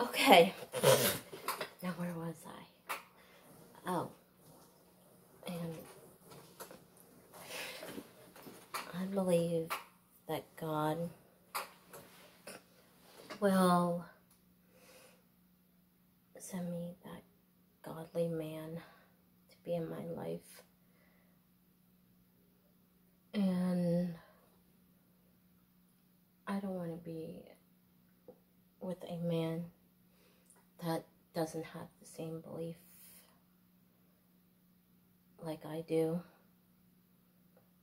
okay. Now, where was I? Oh. And I believe that God will send me that godly man to be in my life. And I don't want to be with a man that doesn't have the same belief like I do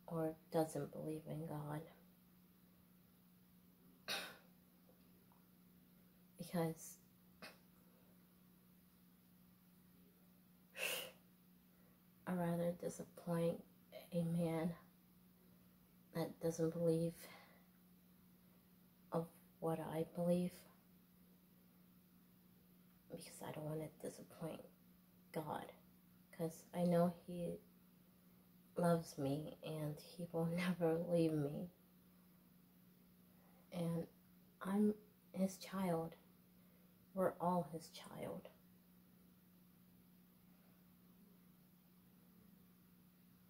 or doesn't believe in God. Because I rather disappoint a man that doesn't believe of what I believe because I don't want to disappoint God because I know He loves me and He will never leave me. And I'm His child. We're all His child.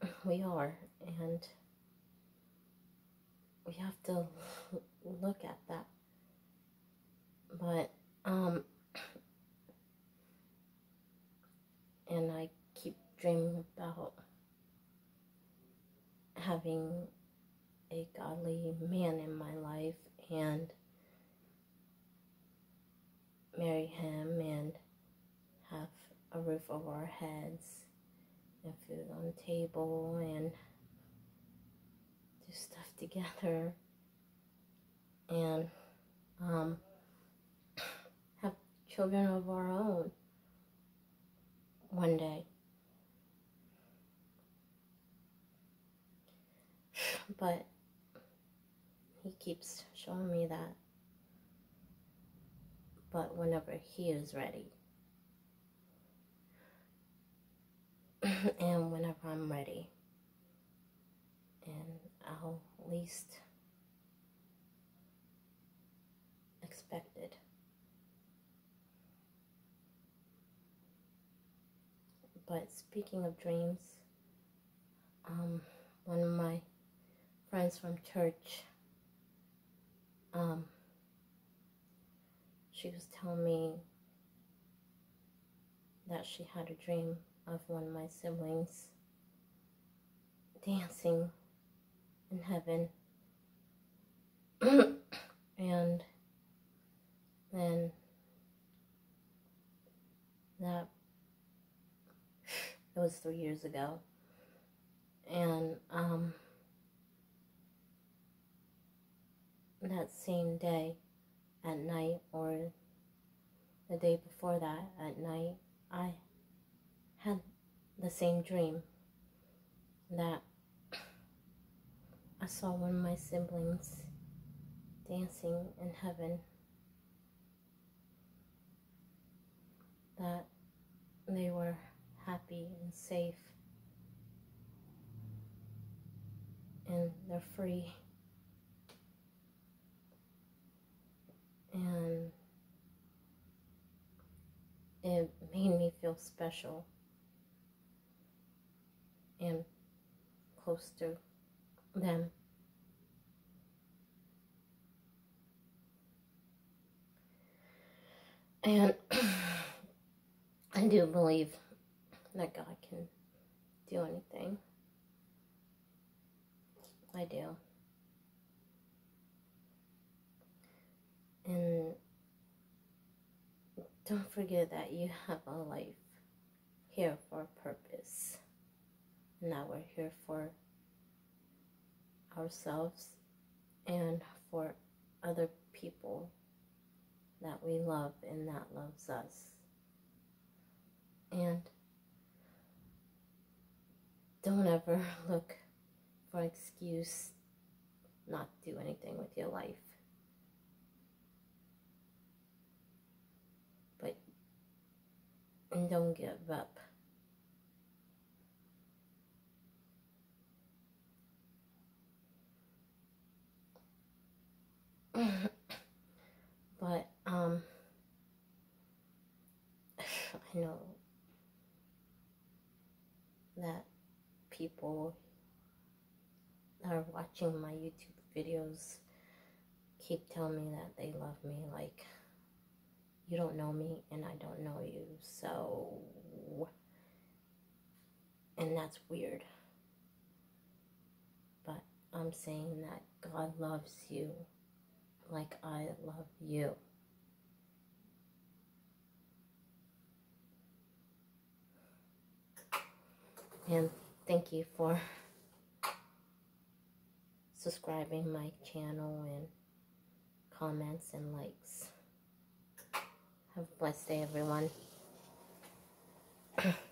We are, and we have to look at that. But, um, and I keep dreaming about having a godly man in my life and marry him and have a roof over our heads and food on the table and do stuff together and um, have children of our own one day. But he keeps showing me that. But whenever he is ready, and whenever I'm ready, and I'll least expect it. But speaking of dreams, um, one of my friends from church, um, she was telling me that she had a dream of one of my siblings dancing in heaven. and then that it was three years ago. And um, that same day at night, or the day before that at night, I had the same dream that I saw one of my siblings dancing in heaven. That they were happy and safe and they're free and it made me feel special and close to them. And I do believe that God can do anything. I do. And don't forget that you have a life here for a purpose. Now we're here for ourselves and for other people that we love and that loves us. And don't ever look for excuse not to do anything with your life. But don't give up. but um I know that people that are watching my YouTube videos keep telling me that they love me. Like, you don't know me and I don't know you. So, and that's weird. But I'm saying that God loves you like I love you. And thank you for subscribing my channel and comments and likes. Have a blessed day, everyone.